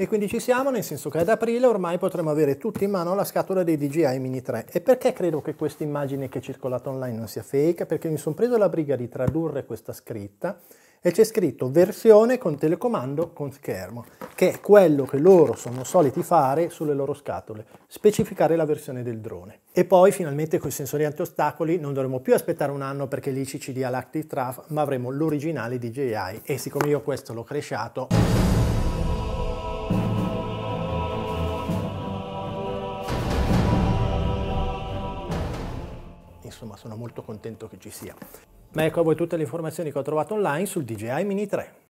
E quindi ci siamo, nel senso che ad aprile ormai potremo avere tutti in mano la scatola dei DJI Mini 3. E perché credo che questa immagine che è circolata online non sia fake? Perché mi sono preso la briga di tradurre questa scritta e c'è scritto versione con telecomando con schermo, che è quello che loro sono soliti fare sulle loro scatole, specificare la versione del drone. E poi finalmente con i sensori anti-ostacoli non dovremo più aspettare un anno perché l'ICC dia l'Active Traf, ma avremo l'originale DJI e siccome io questo l'ho cresciato insomma sono molto contento che ci sia. Ma ecco a voi tutte le informazioni che ho trovato online sul DJI Mini 3.